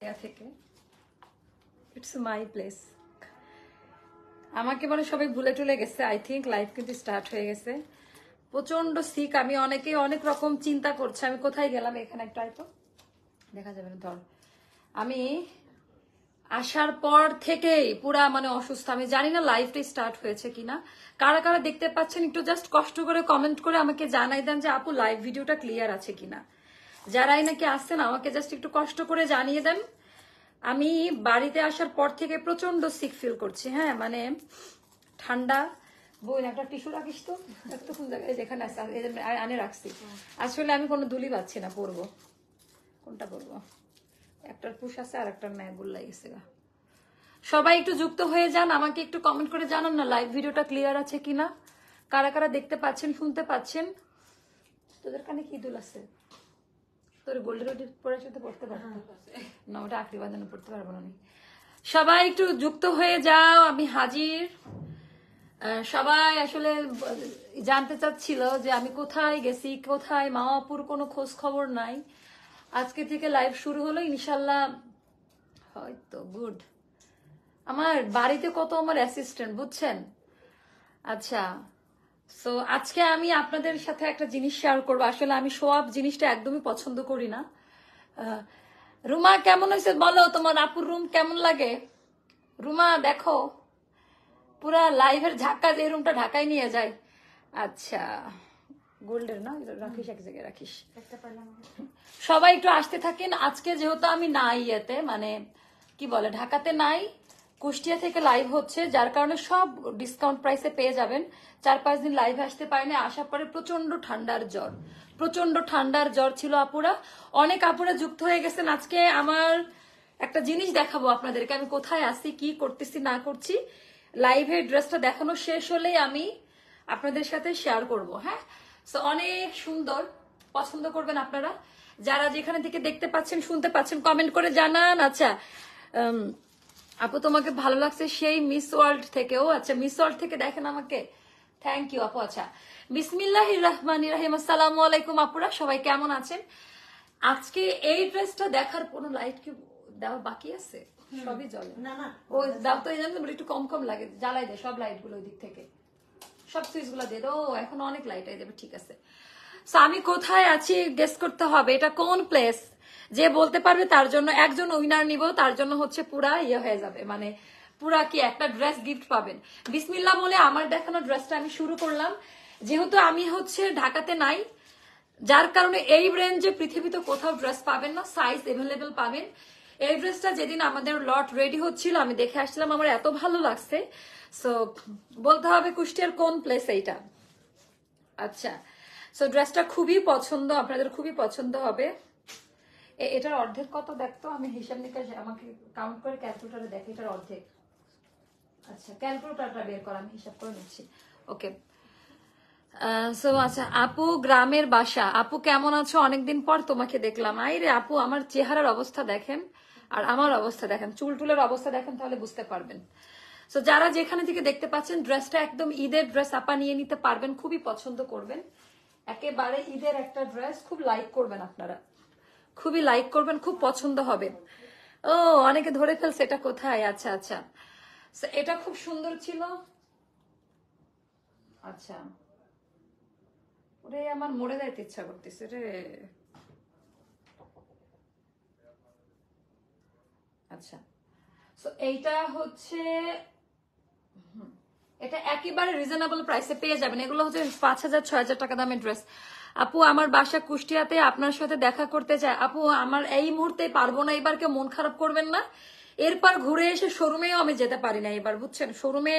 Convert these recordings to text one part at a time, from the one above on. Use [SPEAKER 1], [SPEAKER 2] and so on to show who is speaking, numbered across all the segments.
[SPEAKER 1] থেকে। It's my place আমাকে মানে সবাই ভুলে টুলে গেছে আই থিঙ্ক লাইফ কিন্তু স্টার্ট হয়ে গেছে। প্রচণ্ড সিক আমি অনেকে অনেক রকম চিন্তা করছে। আমি কোথায় গেলাম এখানে একটা হয়তো দেখা যাবে না, ধর। আমি আসার পর থেকেই পুরা মানে অসুস্থ। আমি জানি না লাইফটা স্টার্ট হয়েছে কিনা। কারা কারা দেখতে পাচ্ছেন, একটু জাস্ট কষ্ট করে কমেন্ট করে আমাকে জানাই দেন যে আপু লাইভ ভিডিওটা ক্লিয়ার আছে কিনা। যারাই নাকি আসছেন, আমাকে জাস্ট একটু কষ্ট করে জানিয়ে দেন। আমি বাড়িতে আসার পর থেকে প্রচণ্ড সিক ফিল করছি হ্যাঁ মানে ঠান্ডা। বই একটা টিস্যু রাখিস তো একটা কোন জায়গায় যেখানে আছে আনে রাখছি। আসলে আমি কোনো দুলি পাচ্ছি না, পরবো। কোনটা পরবো? একটার পুষ আছে আর একটার ম্যাগুল লাগিয়েছে গা। সবাই একটু যুক্ত হয়ে যান, আমাকে একটু কমেন্ট করে জানান না লাইভ ভিডিওটা ক্লিয়ার আছে কিনা। কারা কারা দেখতে পাচ্ছেন, শুনতে পাচ্ছেন? তোদের কানে কি দুল আছে? তোর গোল্ডের ওটি পরে সাথে পড়তে পারব। না ওটা আখরি বাঁধানো পড়তে পারব না আমি। সবাই একটু যুক্ত হয়ে যাও আমি হাজির। সবাই আসলে জানতে চাচ্ছিল যে আমি কোথায় গেছি কোথায় মামাপুর কোনো খোঁজ খবর নাই। আজকে থেকে লাইভ শুরু হলো ইনশাল্লাহ হয়তো গুড আমার বাড়িতে কত আমার অ্যাসিস্ট্যান্ট বুঝছেন? আচ্ছা সো আজকে আমি আপনাদের সাথে একটা জিনিস শেয়ার করব। আসলে আমি সোয়াব জিনিসটা একদমই পছন্দ করি না। রুমা কেমন হয়েছে বলো? তোমার আপুর রুম কেমন লাগে? রুমা দেখো পুরা লাইভের ঝাক্কা যে রুমটা ঢাকায় নিয়ে যায়। আচ্ছা গোল্ডের না? রাখিস এক জায়গায় রাখিস। সবাই একটু আসতে থাকেন। আজকে যেহেতু আমি নাই ইয়েতে মানে কি বলে ঢাকাতে নাই। কুষ্টিয়া থেকে লাইভ হচ্ছে, যার কারণে সব ডিসকাউন্ট প্রাইসে পেয়ে যাবেন। চার পাঁচ দিন লাইভ আসতে পারেনি, আসার পরে প্রচণ্ড ঠান্ডার জ্বর। প্রচণ্ড ঠান্ডার জ্বর ছিল আপুরা। অনেক আপুরা যুক্ত হয়ে গেছেন। আজকে আমার একটা জিনিস দেখাবো আপনাদেরকে। আমি কোথায় আছি, কি করতেছি, না করছি। লাইভে ড্রেসটা দেখানো শেষ হলেই আমি আপনাদের সাথে শেয়ার করব হ্যাঁ? সো অনেক সুন্দর। পছন্দ করবেন আপনারা। যারা যেখানে থেকে দেখতে পাচ্ছেন, শুনতে পাচ্ছেন কমেন্ট করে জানান। আচ্ছা আপু তোমাকে ভালো লাগছে সেই মিস ওয়ার্ল্ড থেকেও? আচ্ছা মিস ওয়ার্ল্ড থেকে দেখেন আমাকে। থ্যাংক ইউ আপু। আচ্ছা বিসমিল্লাহ রহমান রাহিম। আসসালামু আলাইকুম আপুরা সবাই কেমন আছেন? আজকে এই ড্রেসটা দেখার কোনো লাইট কি দেওয়া বাকি আছে? সবই জলে
[SPEAKER 2] না না
[SPEAKER 1] ও দাও তো এই জন্য একটু কম কম লাগে। জ্বালাই দেয় সব লাইটগুলো ওই দিক থেকে। সব সুইচগুলো দিয়ে দাও ও, এখন অনেক লাইট আই দেবে ঠিক আছে। So, আমি কোথায় আছি গেস করতে হবে। এটা কোন প্লেস যে বলতে পারবে তার জন্য একজন উইনার নিব তার জন্য হচ্ছে পুরা ইয়ে হয়ে যাবে। মানে পুরা কি একটা ড্রেস গিফট পাবেন। বিসমিল্লা বলে আমার দেখানো ড্রেসটা আমি শুরু করলাম। যেহেতু আমি হচ্ছে ঢাকাতে নাই যার কারণে এই রেঞ্জে পৃথিবীতে কোথাও ড্রেস পাবেন না সাইজ এভেলেবেল পাবেন। এই ড্রেসটা যেদিন আমাদের লট রেডি হচ্ছিল আমি দেখে আসছিলাম আমার এত ভালো লাগছে। সো বলতে হবে কুষ্টিয়ার কোন প্লেস এইটা? আচ্ছা। সো ড্রেসটা খুবই পছন্দ, আপনাদের খুবই পছন্দ হবে। এটার অর্ধেক কত দেখতো? আমি হিসাব নিকাশ আমাকে কাউন্ট করে ক্যালকুলেটারে দেখে, এটার অর্ধেক। আচ্ছা ক্যালকুলেটারটা বের করা, আমি হিসাব করে নিচ্ছি। ওকে সো আচ্ছা আপু গ্রামের বাসা। আপু কেমন আছো? অনেকদিন পর তোমাকে দেখলাম। আই রে আপু, আমার চেহারার অবস্থা দেখেন, আর আমার অবস্থা দেখেন। চুল টুলের অবস্থা দেখেন, তাহলে বুঝতে পারবেন। সো যারা যেখানে থেকে দেখতে পাচ্ছেন ড্রেসটা একদম ঈদের ড্রেস আপা নিয়ে নিতে পারবেন, খুবই পছন্দ করবেন। একেবারে ঈদের একটা ড্রেস খুব লাইক করবেন আপনারা। খুবই লাইক করবেন, খুব পছন্দ হবে। ও, অনেকে ধরে ফেলছে এটা কোথায়? আচ্ছা আচ্ছা। এটা খুব সুন্দর ছিল। আচ্ছা। ওরে, আমার মরে যাইতে ইচ্ছা করতেছে রে। আচ্ছা। এইটা হচ্ছে এটা একেবারে রিজনেবল প্রাইসে পেয়ে যাবেন। এগুলো হচ্ছে পাঁচ হাজার, ছয় হাজার টাকা দামের ড্রেস আপু, আমার বাসা কুষ্টিয়াতে, আপনার সাথে দেখা করতে চায় আপু, আমার এই মুহূর্তে পারব না, এবার কেউ মন খারাপ করবেন না। এরপর ঘুরে এসে শোরুমেও আমি যেতে পারি না এবার, বুঝছেন? শোরুমে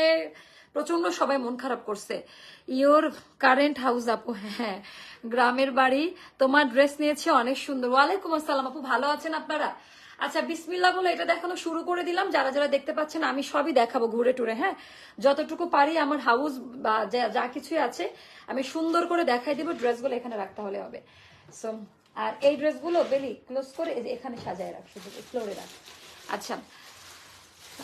[SPEAKER 1] প্রচণ্ড সবাই মন খারাপ করছে। ইয়োর কারেন্ট হাউস আপু হ্যাঁ। গ্রামের বাড়ি, তোমার ড্রেস নিয়েছে অনেক সুন্দর। ওয়ালাইকুম আসসালাম, আপু, ভালো আছেন আপনারা? আচ্ছা বিসমিল্লা বলে এটা দেখানো শুরু করে দিলাম। যারা যারা দেখতে পাচ্ছেন, আমি সবই দেখাবো ঘুরে টুরে হ্যাঁ? যতটুকু পারি আমার হাউস বা যা- কিছুই আছে, আমি সুন্দর করে দেখাই দিব। ড্রেসগুলো এখানে রাখতে হলে হবে। সো আর এই ড্রেসগুলো বেলি ক্লোজ করে এখানে সাজায় রাখ শুধু ফ্লোরে রাখ। আচ্ছা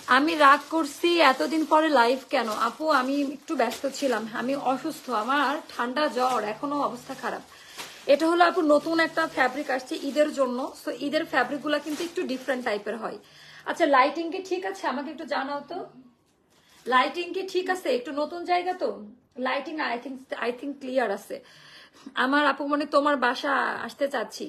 [SPEAKER 1] আমি রাগ করছি এতদিন পরে লাইভ কেন? আপু, আমি একটু ব্যস্ত ছিলাম। আমি অসুস্থ, আমার ঠান্ডা জ্বর, এখনও অবস্থা খারাপ। এটা হলো আপু নতুন একটা ফ্যাব্রিক আসছে ঈদের জন্য। তো ঈদের ফ্যাব্রিকগুলা কিন্তু একটু ডিফারেন্ট টাইপের হয়। আচ্ছা লাইটিং কি ঠিক আছে? আমাকে একটু জানাও তো। লাইটিং কি ঠিক আছে? একটু নতুন জায়গা তো? Lighting I think I think clear আছে। আমার আপু মানে তোমার বাসা আসতে চাচ্ছি।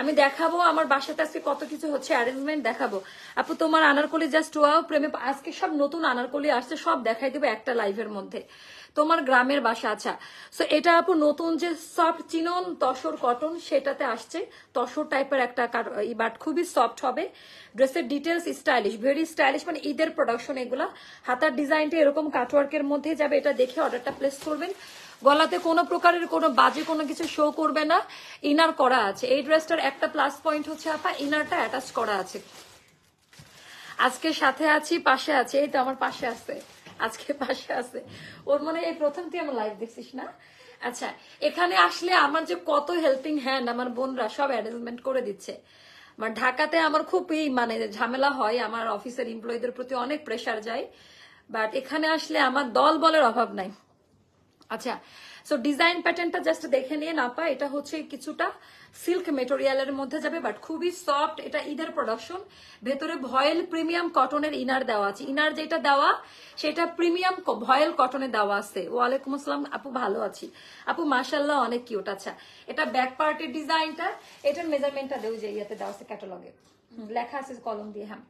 [SPEAKER 1] আমি দেখাবো আমার বাসাতে আজকে কত কিছু হচ্ছে অ্যারেঞ্জমেন্ট দেখাবো। আপু, তোমার আনারকলি জাস্ট ওয়াও প্রেমে আজকে সব নতুন আনারকলি আসছে, সব দেখাই দেবো একটা লাইভের মধ্যে। তোমার গ্রামের বাসা আচ্ছা। সো এটা আপু নতুন যে সফট চিনন, তসর কটন সেটাতে আসছে। তসর টাইপের একটা বাট খুবই সফট হবে। ড্রেসের ডিটেলস স্টাইলিশ ভেরি স্টাইলিশ মানে ঈদের প্রোডাকশন এগুলা। হাতার ডিজাইনটা এরকম কাটওয়ার্কের মধ্যে যাবে, এটা দেখে অর্ডারটা প্লেস করবেন। গলাতে কোনো প্রকারের কোনো বাজে কোনো কিছু শো করবে না। ইনার করা আছে। এই ড্রেসটার একটা প্লাস পয়েন্ট হচ্ছে আপা ইনারটা অ্যাটাচ করা আছে। আজকে সাথে আছি, পাশে আছে, এই তো আমার পাশে আছে। আজকে পাশে আছে। ওর মনে এই প্রথম তুই আমার লাইভ দেখছিস না? আচ্ছা এখানে আসলে আমার যে কত হেল্পিং হ্যান্ড আমার বোনরা সব অ্যারেঞ্জমেন্ট করে দিচ্ছে। মানে ঢাকাতে আমার খুব এই মানে ঝামেলা হয়। আমার অফিসের এমপ্লয়ীদের প্রতি অনেক প্রেসার যায়। বাট এখানে আসলে আমার দল বলের অভাব নাই। আচ্ছা সো ডিজাইন প্যাটার্নটা জাস্ট দেখে নিয়ে না পা এটা হচ্ছে কিছুটা সিল্ক মেটেরিয়ালের মধ্যে যাবে বাট খুবই সফট এটা ঈদের প্রোডাকশন ভেতরে ভয়েল প্রিমিয়াম কটনের ইনার দেওয়া আছে। ইনার যেটা দেওয়া সেটা প্রিমিয়াম ভয়েল কটনে দেওয়া আছে। ওয়ালাইকুম আসসালাম আপু ভালো আছি। আপু মাসাল্লাহ অনেক কিউট আচ্ছা। এটা ব্যাক পার্টের ডিজাইনটা এটার মেজারমেন্টটা দেও যে ইয়েতে দেওয়া আছে ক্যাটালগে লেখা আছে কলম দিয়ে হ্যাঁ।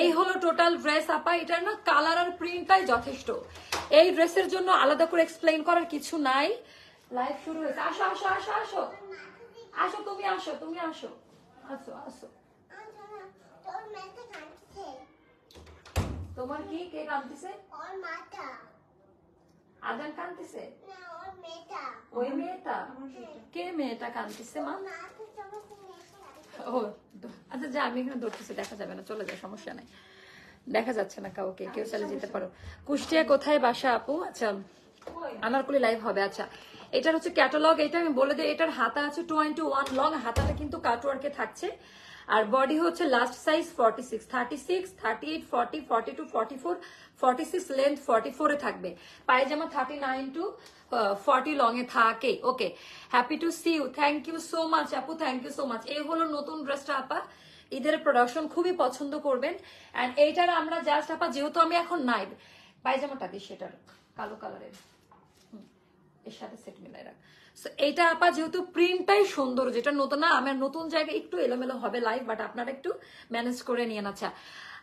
[SPEAKER 1] এই হলো টোটাল ড্রেস আপা এটার না কালার আর প্রিন্টটাই যথেষ্ট। এই ড্রেসের জন্য আলাদা করে এক্সপ্লেইন করার কিছু নাই। লাইভ শুরু হয়েছে। আসো আসো আসো আসো। আসো, তুমি আসো তুমি আসো। আসো আসো। তোমার কি? কে কাঁদতেছে? আজান কাঁদতেছে? ওই মেয়েটা। কে মেয়েটা কাঁদতেছে, মা? আচ্ছা যা, আমি এখানে ধরতেছি, দেখা যাবে না, চলে যায় সমস্যা নাই। দেখা যাচ্ছে না কাউকে কেউ চলে যেতে পারো। কুষ্টিয়া কোথায় বাসা আপু? আচ্ছা আনারকুলি লাইভ হবে আচ্ছা। এটার হচ্ছে ক্যাটালগ এটা আমি বলে দিই এটার হাতা আছে টোয়েন্টি ওয়ান লং হাতাটা কিন্তু কাটওয়ার্কে থাকছে। আর বডি হচ্ছে last size forty six thirty six thirty eight forty forty two forty four forty six length forty ফোরে থাকবে। পায়জামা thirty nine to forty long এ থাকে। Okay happy to see you thank you so much আপু thank you so much এই হলো নতুন ড্রেসটা আপা। ঈদের প্রোডাকশন খুবই পছন্দ করবেন। অ্যান্ড এইটার আমরা জাস্ট আপা যেহেতু আমি এখন নাই পায়জামাটা দিই সেটার কালো কালারের এর সাথে সেট মিলাই রাখ। So, এইটা আপা যেহেতু প্রিন্টটাই সুন্দর যেটা নতুন না আমার নতুন জায়গায় একটু এলোমেলো হবে লাইভ বাট আপনারা একটু ম্যানেজ করে নিয়ে আচ্ছা।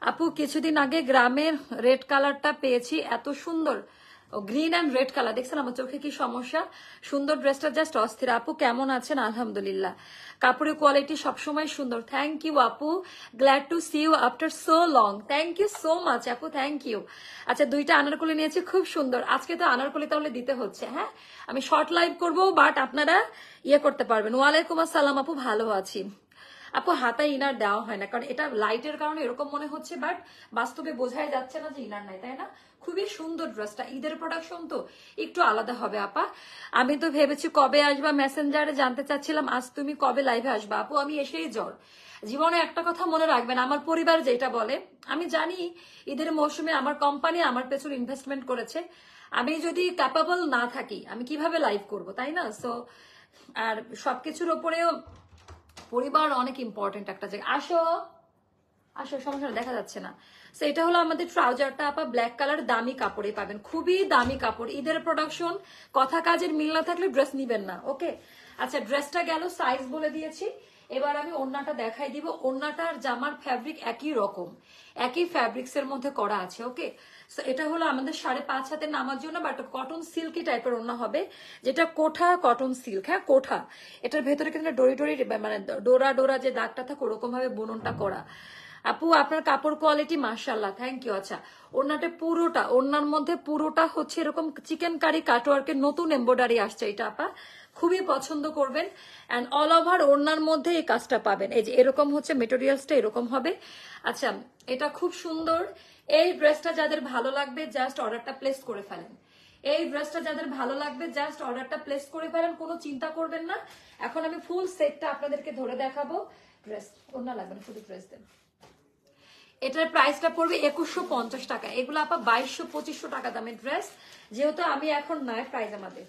[SPEAKER 1] আপু কিছুদিন আগে গ্রামের রেড কালারটা পেয়েছি এত সুন্দর। Green and red colour. দেখছেন আমার চোখে কি সমস্যা? সুন্দর ড্রেসটা জাস্ট অস্থির। আপু, কেমন আছেন? আলহামদুলিল্লাহ। কাপড়ের কোয়ালিটি সবসময় সুন্দর। থ্যাংক ইউ আপু। Glad to see you after so long thank you so much আপু থ্যাংক ইউ আচ্ছা দুইটা আনারকলি নিয়েছি, খুব সুন্দর। আজকে তো আনারকলি তাহলে দিতে হচ্ছে হ্যাঁ? আমি শর্ট লাইভ করব বাট আপনারা ইয়ে করতে পারবেন। ওয়ালাইকুম আসসালাম, আপু, ভালো আছি। আপু, হাতায় ইনার দেওয়া হয় না, কারণ এটা লাইটের কারণে এরকম মনে হচ্ছে বাট বাস্তবে বোঝাই যাচ্ছে না যে ইনার নাই, তাই না? খুবই সুন্দর ড্রেসটা ঈদের প্রোডাকশন তো একটু আলাদা হবে, আপা। আমি তো ভেবেছি কবে আসবা? মেসেঞ্জারে জানতে চাচ্ছিলাম, আজ তুমি কবে লাইভে আসবা? আপু, আমি এসেই জ্বর। জীবনে একটা কথা মনে রাখবেন, আমার পরিবার যেটা বলে, আমি জানি ঈদের মৌসুমে আমার কোম্পানি আমার পেছনে ইনভেস্টমেন্ট করেছে। আমি যদি ক্যাপাবল না থাকি, আমি কীভাবে লাইভ করব, তাই না? সো আর সবকিছুর ওপরেও পরিবার অনেক ইম্পর্টেন্ট একটা জায়গা। আসো। আসো সমস্যা দেখা যাচ্ছে না। তো এটা হলো আমাদের ট্রাউজারটা আপা ব্ল্যাক কালার দামি কাপড়ে পাবেন। খুবই দামি কাপড়। ঈদের প্রোডাকশন কথা কাজের মিল না থাকলে ড্রেস নিবেন না ওকে আচ্ছা ড্রেসটা গেল সাইজ বলে দিয়েছি। এবার আমি ওড়নাটা দেখাই দিব। ওড়নাটার জামার ফ্যাব্রিক একই রকম। একই ফ্যাব্রিক্স এর মধ্যে করা আছে ওকে সো এটা হলো আমাদের সাড়ে পাঁচ হাতে নামার জন্য বাট কটন সিল্কি টাইপের ওড়না হবে, যেটা কোঠা কটন সিল্ক হ্যাঁ কোঠা। এটার ভেতরে কিন্তু ডোরি ডোরি মানে ডোরা ডোরা যে দাগটা থাকে ওরকম ভাবে বুননটা করা। আপু, আপনার কাপড় কোয়ালিটি মার্শাল্লাহ থ্যাংক ইউ আচ্ছা। ওনাটা পুরোটা ওনার মধ্যে পুরোটা হচ্ছে এরকম চিকেন কারি কাটওয়ার্কের নতুন এম্বয়ডারি আসছে এটা, আপা। খুবই পছন্দ করবেন। অ্যান্ড অল ওভার ওড়নার মধ্যে এই কাজটা পাবেন। এই যে এরকম হচ্ছে মেটেরিয়ালসটা এরকম হবে। আচ্ছা এটা খুব সুন্দর। এই ড্রেসটা যাদের ভালো লাগবে জাস্ট অর্ডারটা প্লেস করে ফেলেন। এই ড্রেসটা যাদের ভালো লাগবে জাস্ট অর্ডারটা প্লেস করে ফেলেন, কোনো চিন্তা করবেন না। এখন আমি ফুল সেটটা আপনাদেরকে ধরে দেখাবো। ড্রেস ওড়না লাগবে না, শুধু ড্রেস দেন। এটার প্রাইসটা পড়বে একুশশো পঞ্চাশ টাকা। এগুলো আপা বাইশশো, পঁচিশশো টাকা দামের ড্রেস যেহেতু আমি এখন নাই আমাদের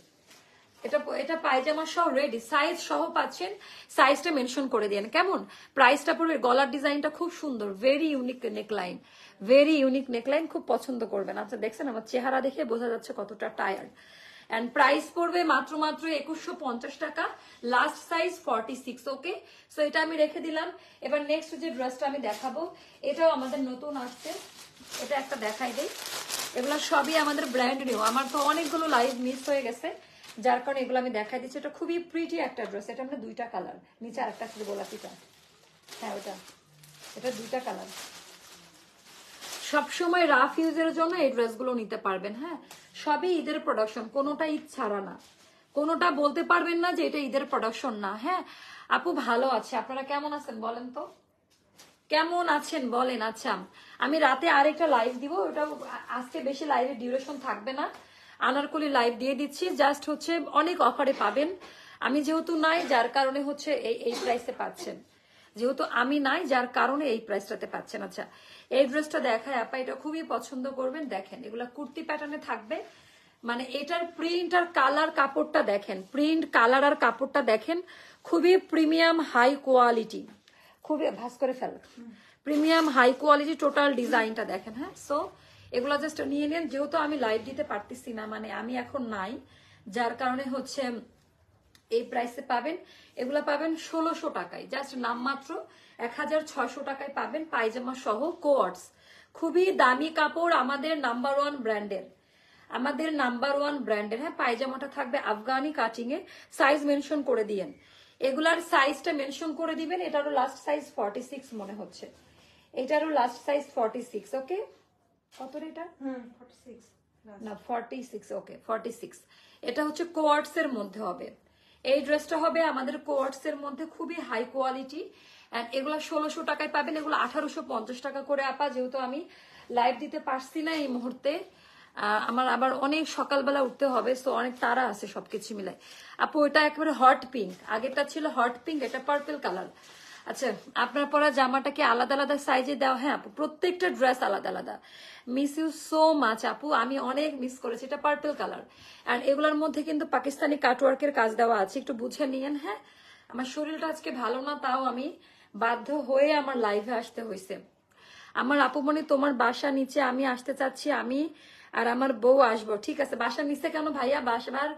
[SPEAKER 1] এটা এটা পায়জামা সহ রেডি সাইজ সহ পাচ্ছেন সাইজটা মেনশন করে দিয়েন। কেমন? প্রাইসটা পড়বে, গলার ডিজাইনটা খুব সুন্দর। Very unique neckline very unique neckline খুব পছন্দ করবেন। আচ্ছা দেখছেন আমার চেহারা দেখে বোঝা যাচ্ছে কতটা টায়ার্ড অ্যান্ড প্রাইস পড়বে মাত্র মাত্র একুশশো পঞ্চাশ টাকা। Last size forty six okay so এটা আমি রেখে দিলাম। এবার নেক্সট যে ড্রেসটা আমি দেখাবো, এটাও আমাদের নতুন আসছে। এটা একটা দেখাই দেই। এগুলো সবই আমাদের ব্র্যান্ড নিউ আমার তো অনেকগুলো লাইভ মিস হয়ে গেছে। যার কারণে এগুলো আমি দেখাই দিচ্ছি। এটা খুবই প্রিটি একটা ড্রেস এটা আমরা দুইটা কালার নিচে আর একটা শুধু গোলাপিটা। হ্যাঁ ওটা। এটা দুইটা কালার সবসময় রাফ ইউজের জন্য এই ড্রেসগুলো নিতে পারবেন হ্যাঁ? সবই ঈদের প্রোডাকশন কোনোটা ঈদ ছাড়া না। কোনোটা বলতে পারবেন না যে এটা ঈদের প্রোডাকশন না হ্যাঁ? আপু ভালো আছে, আপনারা কেমন আছেন বলেন তো? কেমন আছেন বলেন আচ্ছা। আমি রাতে আরেকটা লাইভ দিব, ওটা আজকে বেশি লাইভের ডিউরেশন থাকবে না। আনারকলি লাইভ দিয়ে দিচ্ছি জাস্ট হচ্ছে অনেক অফারে পাবেন। আমি যেহেতু নাই, যার কারণে হচ্ছে এই এই প্রাইসে পাচ্ছেন। যেহেতু আমি নাই, যার কারণে এই প্রাইসটাতে পাচ্ছেন। আচ্ছা এই ড্রেসটা দেখায়, আপা এটা খুবই পছন্দ করবেন। দেখেন, এগুলা কুর্তি প্যাটার্নে থাকবে। মানে এটার প্রিন্ট আর কালার কাপড়টা দেখেন প্রিন্ট কালার আর কাপড়টা দেখেন, খুবই প্রিমিয়াম হাই কোয়ালিটি খুবই, ভাস করে ফেল। প্রিমিয়াম হাই কোয়ালিটি টোটাল ডিজাইনটা দেখেন হ্যাঁ? সো এগুলো জাস্ট নিয়ে নেন। যেহেতু আমি লাইভ দিতে পারতেছি না মানে আমি এখন নাই, যার কারণে হচ্ছে এই প্রাইসে পাবেন। এগুলো পাবেন ষোলোশো টাকায়। জাস্ট নামমাত্র এক হাজার ছয়শো টাকায় পাবেন পায়জামা সহ কোয়ার্টস খুবই দামি কাপড় আমাদের নাম্বার ওয়ান ব্র্যান্ডের আমাদের নাম্বার ওয়ান ব্র্যান্ডের হ্যাঁ পায়জামাটা থাকবে আফগানি কাটিং এ সাইজ মেনশন করে দিয়েন। এগুলার সাইজটা মেনশন করে দিবেন। এটারও লাস্ট সাইজ ফর্টি সিক্স মনে হচ্ছে। এটারও last size forty six okay কত এটা? না forty six okay forty six এটা হচ্ছে কোয়ার্টস এর মধ্যে হবে। এই ড্রেসটা হবে আমাদের কোয়ার্টস এর মধ্যে খুবই হাই কোয়ালিটি অ্যান্ড এগুলো ষোলোশো টাকায় পাবেন, এগুলো আঠারোশো পঞ্চাশ টাকা করে আপা, যেহেতু আমি লাইভ দিতে পারছি না এই মুহূর্তে। আমার আবার অনেক সকালবেলা উঠতে হবে সো অনেক তারা আছে সবকিছু মিলাই আপু, এটা একবারে হট পিঙ্ক আগেরটা ছিল হট পিঙ্ক এটা পার্পল কালার আচ্ছা আপনার পরা জামাটা কি আলাদা আলাদা সাইজে দেওয়া হ্যাঁ আপু প্রত্যেকটা ড্রেস আলাদা আলাদা। মিস ইউ সো মাচ আপু, আমি অনেক মিস করেছি, এটা পার্পল কালার অ্যান্ড এগুলোর মধ্যে কিন্তু পাকিস্তানি কাটওয়ার্কের কাজ দেওয়া আছে, একটু বুঝে নিয়েন হ্যাঁ? আমার শরীরটা আজকে ভালো না, তাও আমি বাধ্য হয়ে আমার লাইভে আসতে হয়েছে আমার আপু আপুমনি তোমার বাসা নিচে আমি আসতে চাচ্ছি, আমি আর আমার বউ আসব, ঠিক আছে? বাসা নিচে কেন ভাইয়া? বাসার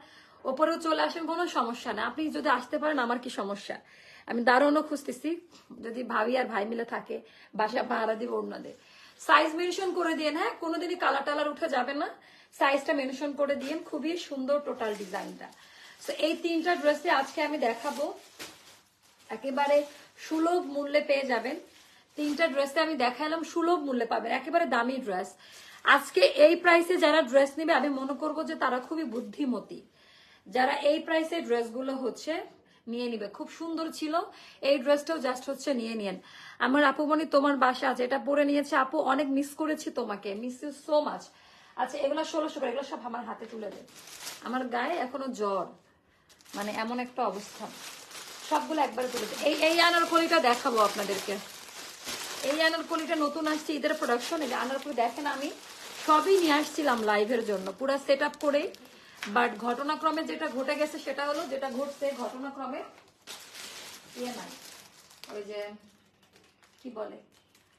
[SPEAKER 1] ওপরেও চলে আসেন, কোনো সমস্যা না। আপনি যদি আসতে পারেন, আমার কি সমস্যা? আমি দারুণও খুঁজতেছি। যদি ভাবি আর ভাই মিলে থাকে, বাসা ভাড়া দিব অন্যদের। সাইজ মেনশন করে দিয়েন হ্যাঁ? কোনোদিনই কালার টালার উঠে যাবে না। সাইজটা মেনশন করে দিয়েন, খুবই সুন্দর টোটাল ডিজাইনটা তো এই তিনটা ড্রেসে আজকে আমি দেখাবো। একেবারে সুলভ মূল্যে পেয়ে যাবেন। তিনটা ড্রেসে আমি দেখালাম সুলভ মূল্যে পাবেন। একেবারে দামি ড্রেস আজকে এই প্রাইসে যারা ড্রেস নেবে, আমি মনে করব যে তারা খুবই বুদ্ধিমতী। যারা এই প্রাইসে ড্রেসগুলো হচ্ছে নিয়ে নিবে। খুব সুন্দর ছিল। এই ড্রেসটাও জাস্ট হচ্ছে নিয়ে নিয়েন। আমার আপু মনি, তোমার বাসা আছে, এটা পরে নিয়েছে। আপু, অনেক মিস করেছি তোমাকে। মিস ইউ সো মাচ আচ্ছা এগুলো ষোলোশো করে, এগুলো সব আমার হাতে তুলে দে। আমার গায়ে এখনও জ্বর। মানে এমন একটা অবস্থা। সবগুলো একবারে তুলে। এই এই আনারকলিটা দেখাবো আপনাদেরকে। এই আনারকলিটা নতুন আসছে, ঈদের প্রোডাকশন এই আনারকলি দেখেন আমি। সবই নিয়ে আসছিলাম লাইভের জন্য। পুরা সেট আপ করে বাট ঘটনাক্রমে যেটা ঘটে গেছে সেটা হলো, যেটা ঘটছে ঘটনাক্রমে ইয়ে নাই ওই যে কি বলে?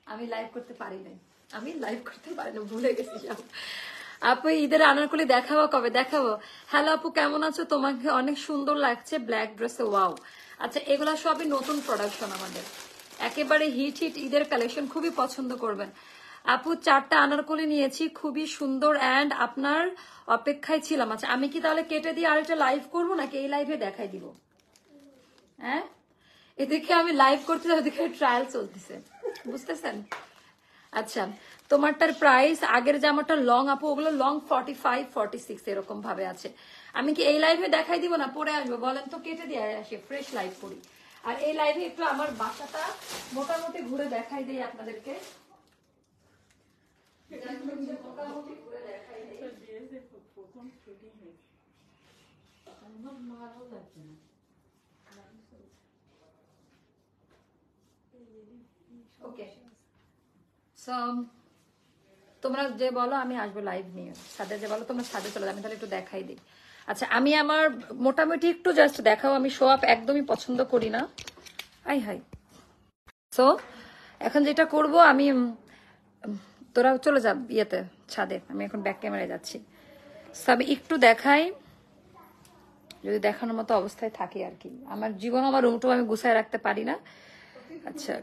[SPEAKER 1] আমি লাইভ করতে পারি নাই। আমি লাইভ করতে পারি না ভুলে গেছি। আপু, ঈদের আনারকলি দেখাবো কবে? দেখাবো। হ্যালো আপু, কেমন আছো? তোমাকে অনেক সুন্দর লাগছে ব্ল্যাক ড্রেসে ওয়াও আচ্ছা এগুলা সবই নতুন প্রোডাকশন আমাদের। একেবারে হিট হিট ঈদের কালেকশন খুবই পছন্দ করবেন। আপু, চারটা আনারকলি নিয়েছি, খুবই সুন্দর অ্যান্ড আপনার অপেক্ষায় ছিলাম। আচ্ছা আমি কি তাহলে কেটে দিয়ে আরেকটা লাইভ করব, নাকি এই লাইভে দেখাই দিব? হ্যাঁ? এদিকে আমি লাইভ করতে ওদিকে ট্রায়াল চলতেছে। বুঝতেছেন? আচ্ছা তোমারটার প্রাইস আগের জামাটা লং আপু, ওগুলো long forty five forty six এরকম ভাবে আছে। আমি কি এই লাইভে দেখাই দিব না? পরে আসব, বলেন তো, কেটে দিয়ে আসি ফ্রেশ লাইভ করি। আর এই লাইভে একটু আমার বাসাটা মোটামুটি ঘুরে দেখাই দিই আপনাদেরকে। তোমরা যে বলো, আমি আসব লাইভ নিয়ে। সাথে যে বলো, তোমরা সাথে চলে আমি তাহলে একটু দেখাই দিই। আচ্ছা আমি আমার মোটামুটি একটু জাস্ট দেখাও, আমি শো আপ একদমই পছন্দ করি না। আই হাই সো এখন যেটা করব, আমি তোরা চলে যা ইয়েতে, ছাদে। আমি এখন ব্যাক ক্যামেরায় যাচ্ছি। আমি একটু দেখাই। যদি দেখানোর মতো অবস্থায় থাকি আর কি। আমার জীবন আমার রুমটাও আমি গুছায় রাখতে পারি না। আচ্ছা।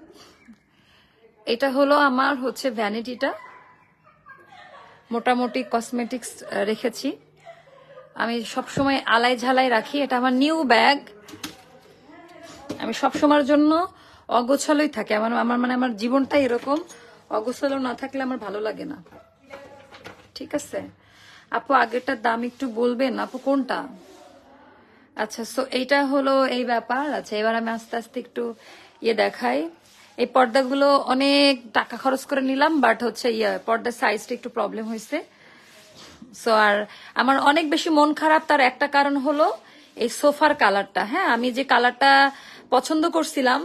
[SPEAKER 1] এটা হলো আমার হচ্ছে ভ্যানিটিটা মোটামুটি কসমেটিক্স রেখেছি। আমি সবসময় আলাই ঝালাই রাখি। এটা আমার নিউ ব্যাগ আমি সবসময়ের জন্য অগোছালোই থাকি। আমার আমার মানে আমার জীবনটা এরকম। অগোছালো না থাকলে আমার ভালো লাগে না। ঠিক আছে? আপু আগেরটার দাম একটু বলবেন? আপু, কোনটা? আচ্ছা সো এইটা হলো এই ব্যাপার। আচ্ছা এবার আমি আস্তে আস্তে একটু ইয়ে দেখাই। এই পর্দাগুলো অনেক টাকা খরচ করে নিলাম বাট হচ্ছে ইয়ে পর্দার সাইজটা একটু প্রবলেম হয়েছে। সো আর আমার অনেক বেশি মন খারাপ, তার একটা কারণ হলো এই সোফার কালারটা হ্যাঁ আমি যে কালারটা পছন্দ করছিলাম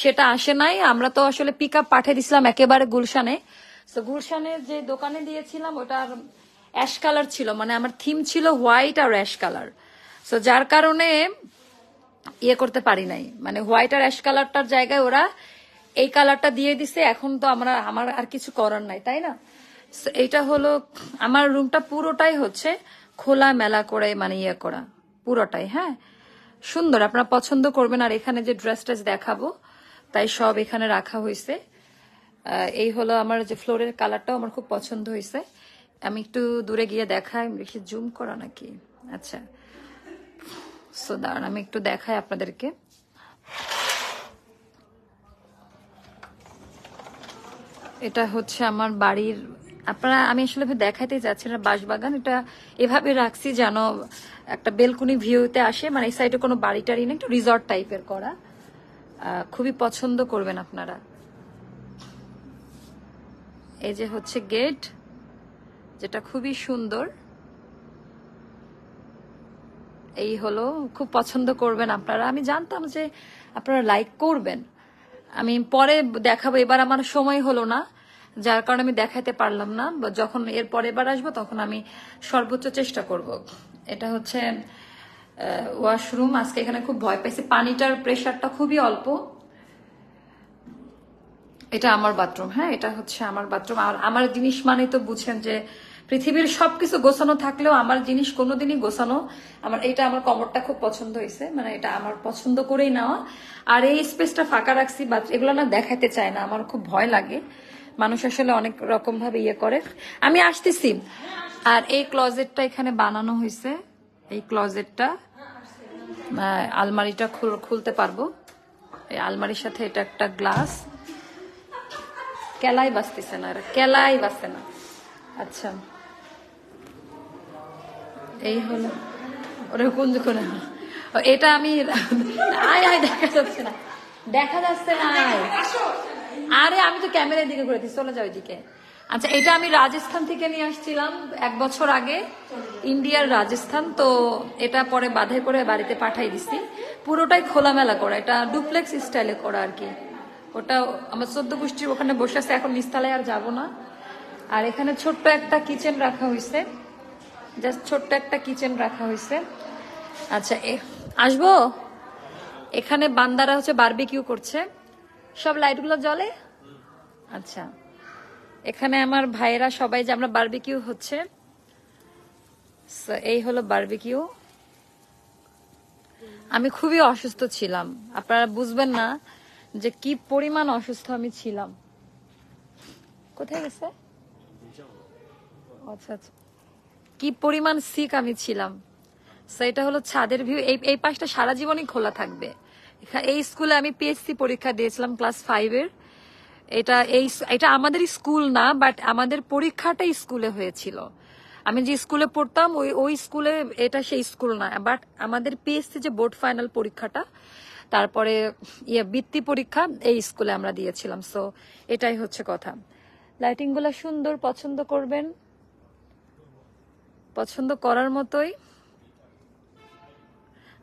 [SPEAKER 1] সেটা আসে নাই। আমরা তো আসলে পিক আপ পাঠিয়ে দিছিলাম একেবারে গুলশানে। তো গুলশানের যে দোকানে দিয়েছিলাম, ওটার অ্যাশ কালার ছিল। মানে আমার থিম ছিল হোয়াইট আর অ্যাশ কালার সো যার কারণে ইয়ে করতে পারি নাই। মানে হোয়াইট আর অ্যাশ কালারটার জায়গায় ওরা এই কালারটা দিয়ে দিছে। এখন তো আমরা, আমার আর কিছু করার নাই, তাই না? এইটা হলো, আমার রুমটা পুরোটাই হচ্ছে খোলা মেলা করে মানে ইয়ে করা। পুরোটাই হ্যাঁ? সুন্দর, আপনারা পছন্দ করবেন। আর এখানে যে ড্রেস ট্রেস দেখাবো তাই সব এখানে রাখা হয়েছে। এই হলো আমার যে ফ্লোরের কালারটাও আমার খুব পছন্দ হয়েছে। আমি একটু দূরে গিয়ে দেখাই বেশি জুম করা নাকি? আচ্ছা। সো দাঁড়ান, আমি একটু দেখাই আপনাদেরকে। এটা হচ্ছে আমার বাড়ির, আপনারা, আমি আসলে দেখাইতে যাচ্ছি না, বাঁশবাগান। এটা এভাবে রাখছি যেন একটা বেলকুনি ভিউতে আসে মানে এই সাইডে কোনো বাড়ি টাড়ি না একটু রিসর্ট টাইপের করা। খুবই পছন্দ করবেন আপনারা। এই যে হচ্ছে গেট, যেটা খুবই সুন্দর। এই হলো, খুব পছন্দ করবেন আপনারা। আমি জানতাম যে আপনারা লাইক করবেন। আমি পরে দেখাবো। এবার আমার সময় হলো না, যার কারণে আমি দেখাতে পারলাম না। যখন এর পরে এবার আসব, তখন আমি সর্বোচ্চ চেষ্টা করব। এটা হচ্ছে ওয়াশরুম আজকে এখানে খুব ভয় পাইছি। পানিটার প্রেশারটা খুবই অল্প। এটা আমার বাথরুম হ্যাঁ? এটা হচ্ছে আমার বাথরুম আর আমার জিনিস মানে তো বুঝেন যে পৃথিবীর সবকিছু গোছানো থাকলেও আমার জিনিস কোনোদিনই গোছানো, আমার এটা আমার কমরটা খুব পছন্দ হয়েছে মানে এটা আমার পছন্দ করেই নেওয়া। আর এই স্পেসটা ফাঁকা রাখছি বা এগুলো না দেখাতে চায় না, আমার খুব ভয় লাগে। মানুষ আসলে অনেক রকম ভাবে ইয়ে করে। আমি আসতেছি। আর এই ক্লজেটটা এখানে বানানো হয়েছে, এই ক্লজেটটা আলমারিটা খুল- খুলতে পারব। এই আলমারির সাথে এটা একটা গ্লাস। কেলাই বাঁচতেছে না কেলাই বাঁচতে না। আচ্ছা। এই হলো। ওরা কোন কোন এটা আমি আয় আয় দেখা যাচ্ছে না। দেখা যাচ্ছে না আরে আমি তো ক্যামেরার দিকে ঘুরে দিচ্ছি চলে যাও ওইদিকে আচ্ছা এটা আমি রাজস্থান থেকে নিয়ে আসছিলাম এক বছর আগে। ইন্ডিয়ার রাজস্থান, তো এটা পরে বাধাই করে বাড়িতে পাঠাই দিছি। পুরোটাই খোলামেলা করা, এটা ডুপ্লেক্স স্টাইলে করা আর কি। ওটা আমার চোদ্দ গোষ্ঠীর ওখানে বসে আছে, এখন নিস্তালায় আর যাব না। আর এখানে ছোট্ট একটা কিচেন রাখা হয়েছে জাস্ট ছোট্ট একটা কিচেন রাখা হয়েছে আচ্ছা আসব? এখানে বান্দারা হচ্ছে বারবিকিউ করছে। সব লাইটগুলো জ্বলে? আচ্ছা। এখানে আমার ভাইয়েরা সবাই যে আমরা বারবিকিউ হচ্ছে এই হলো বারবিকিউ আমি খুবই অসুস্থ ছিলাম। আপনারা বুঝবেন না যে কি পরিমাণ অসুস্থ আমি ছিলাম। কোথায় গেছে? আচ্ছা আচ্ছা। কি পরিমাণ সিক আমি ছিলাম। এটা হলো ছাদের ভিউ এই এই পাশটা সারা জীবনই খোলা থাকবে। এই স্কুলে আমি পিএসসি পরীক্ষা দিয়েছিলাম ক্লাস ফাইভের এটা এই এটা আমাদের স্কুল না বাট আমাদের পরীক্ষাটা স্কুলে হয়েছিল। আমি যে স্কুলে পড়তাম, ওই ওই স্কুলে এটা সেই স্কুল না বাট আমাদের পিএসসি যে বোর্ড ফাইনাল পরীক্ষাটা, তারপরে ইয়ে বৃত্তি পরীক্ষা, এই স্কুলে আমরা দিয়েছিলাম। সো এটাই হচ্ছে কথা। লাইটিংগুলা সুন্দর, পছন্দ করবেন? পছন্দ করার মতোই?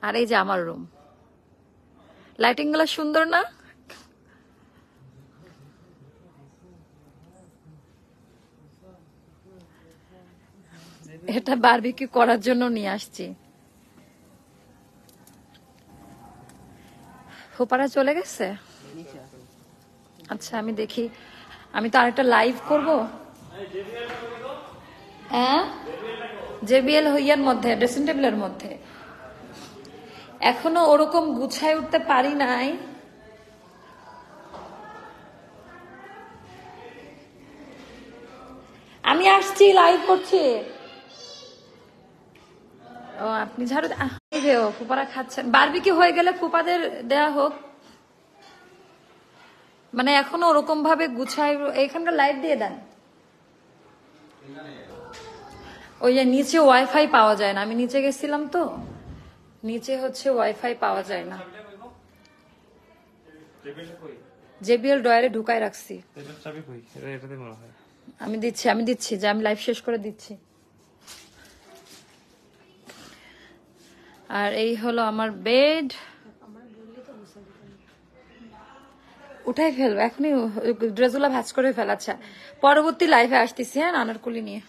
[SPEAKER 1] আর এই যে আমার রুম লাইটিংগুলা সুন্দর না? এটা বারবিকিউ করার জন্য নিয়ে আসছি। হোপারা চলে গেছে? আচ্ছা আমি দেখি। আমি তো আরেকটা লাইভ করব? হ্যাঁ? জেবিএল হইয়ার মধ্যে ড্রেসিং টেবিলের মধ্যে। এখনও ওরকম গুছায় উঠতে পারি নাই। আমি আসছি লাইভ করছি। ও আপনি ঝাড়ু ও, ফুপারা খাচ্ছেন বারবিকি হয়ে গেলে ফুপাদের দেয়া হোক। মানে এখনও ওরকম ভাবে গুছায় এখানকার লাইট দিয়ে দেন। ওই যে নিচে ওয়াইফাই পাওয়া যায় না। আমি নিচে গেছিলাম তো। নিচে হচ্ছে ওয়াইফাই পাওয়া যায় না। জেবিএল ডয়ারে ঢুকায় রাখছি। আমি দিচ্ছি আমি দিচ্ছি যে আমি লাইভ শেষ করে দিচ্ছি। আর এই হলো আমার বেড উঠাই ফেলব এখনই ড্রেসগুলো ভাজ করে ফেলাচ্ছা পরবর্তী লাইফে আসতেছি হ্যাঁ নানার কুলি নিয়ে